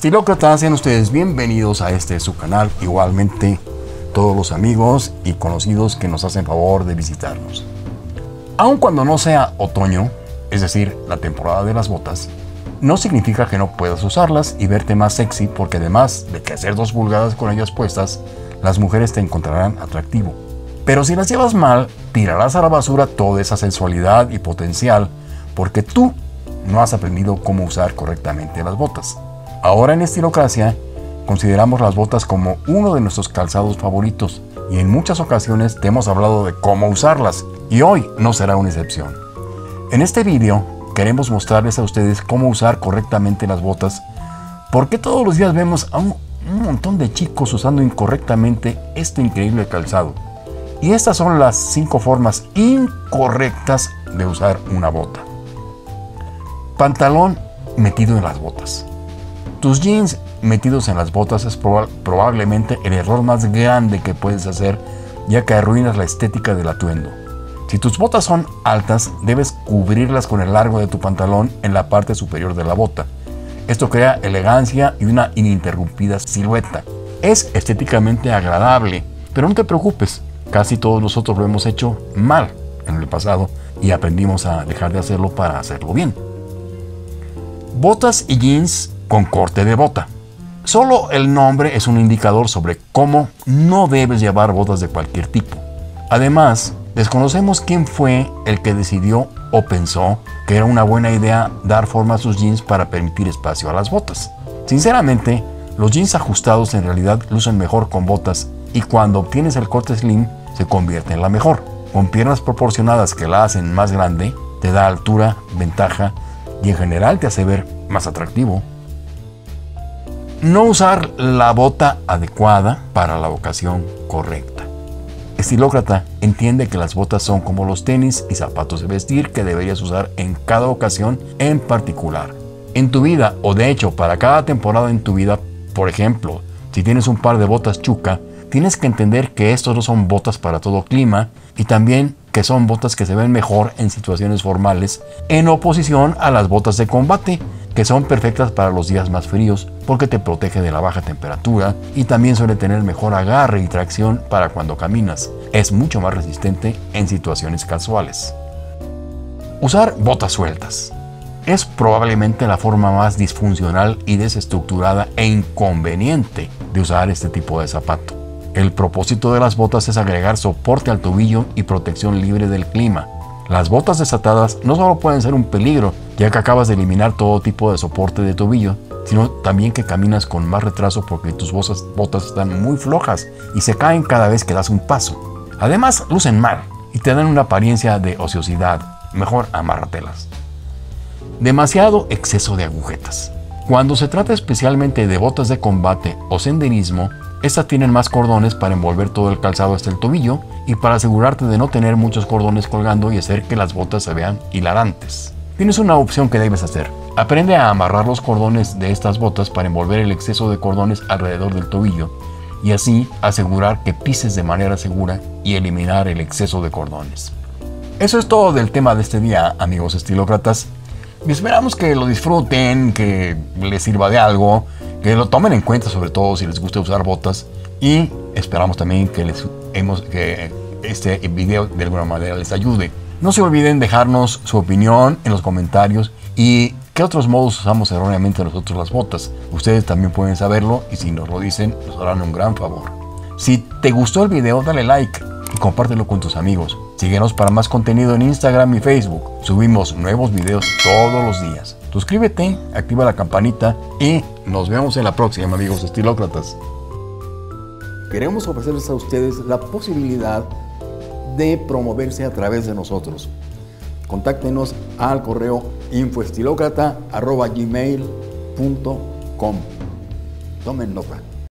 Estilócratas, sean ustedes bienvenidos a este su canal, igualmente todos los amigos y conocidos que nos hacen favor de visitarnos. Aun cuando no sea otoño, es decir, la temporada de las botas, no significa que no puedas usarlas y verte más sexy porque además de que hacer dos pulgadas con ellas puestas, las mujeres te encontrarán atractivo. Pero si las llevas mal, tirarás a la basura toda esa sensualidad y potencial porque tú no has aprendido cómo usar correctamente las botas. Ahora en Estilocracia consideramos las botas como uno de nuestros calzados favoritos y en muchas ocasiones te hemos hablado de cómo usarlas y hoy no será una excepción. En este vídeo queremos mostrarles a ustedes cómo usar correctamente las botas porque todos los días vemos a un, un montón de chicos usando incorrectamente este increíble calzado. Y estas son las 5 formas incorrectas de usar una bota. Pantalón metido en las botas. Tus jeans metidos en las botas es probablemente el error más grande que puedes hacer ya que arruinas la estética del atuendo. Si tus botas son altas, debes cubrirlas con el largo de tu pantalón en la parte superior de la bota. Esto crea elegancia y una ininterrumpida silueta. Es estéticamente agradable, pero no te preocupes, casi todos nosotros lo hemos hecho mal en el pasado y aprendimos a dejar de hacerlo para hacerlo bien. Botas y jeans con corte de bota. Solo el nombre es un indicador sobre cómo no debes llevar botas de cualquier tipo. Además, desconocemos quién fue el que decidió o pensó que era una buena idea dar forma a sus jeans para permitir espacio a las botas. Sinceramente, los jeans ajustados en realidad lucen mejor con botas y cuando obtienes el corte slim se convierte en la mejor. Con piernas proporcionadas que la hacen más grande, te da altura, ventaja y en general te hace ver más atractivo. No usar la bota adecuada para la ocasión correcta. Estilócrata entiende que las botas son como los tenis y zapatos de vestir que deberías usar en cada ocasión en particular. En tu vida, o de hecho para cada temporada en tu vida, por ejemplo, si tienes un par de botas chuca, tienes que entender que estos no son botas para todo clima y también que son botas que se ven mejor en situaciones formales en oposición a las botas de combate que son perfectas para los días más fríos porque te protege de la baja temperatura y también suele tener mejor agarre y tracción para cuando caminas. Es mucho más resistente en situaciones casuales. Usar botas sueltas. Es probablemente la forma más disfuncional y desestructurada e inconveniente de usar este tipo de zapato. El propósito de las botas es agregar soporte al tobillo y protección libre del clima. Las botas desatadas no solo pueden ser un peligro, ya que acabas de eliminar todo tipo de soporte de tobillo, sino también que caminas con más retraso porque tus botas están muy flojas y se caen cada vez que das un paso. Además, lucen mal y te dan una apariencia de ociosidad. Mejor amárratelas. Demasiado exceso de agujetas. Cuando se trata especialmente de botas de combate o senderismo, estas tienen más cordones para envolver todo el calzado hasta el tobillo y para asegurarte de no tener muchos cordones colgando y hacer que las botas se vean hilarantes. Tienes una opción que debes hacer. Aprende a amarrar los cordones de estas botas para envolver el exceso de cordones alrededor del tobillo y así asegurar que pises de manera segura y eliminar el exceso de cordones. Eso es todo del tema de este día, amigos estilócratas. Y esperamos que lo disfruten, que les sirva de algo que lo tomen en cuenta, sobre todo si les gusta usar botas. Y esperamos también que, les, hemos, que este video de alguna manera les ayude. No se olviden dejarnos su opinión en los comentarios y qué otros modos usamos erróneamente nosotros las botas. Ustedes también pueden saberlo y si nos lo dicen nos harán un gran favor. Si te gustó el video dale like y compártelo con tus amigos. Síguenos para más contenido en Instagram y Facebook. Subimos nuevos videos todos los días. Suscríbete, activa la campanita y nos vemos en la próxima, amigos estilócratas. Queremos ofrecerles a ustedes la posibilidad de promoverse a través de nosotros. Contáctenos al correo infoestilócrata.gmail.com Tomen nota.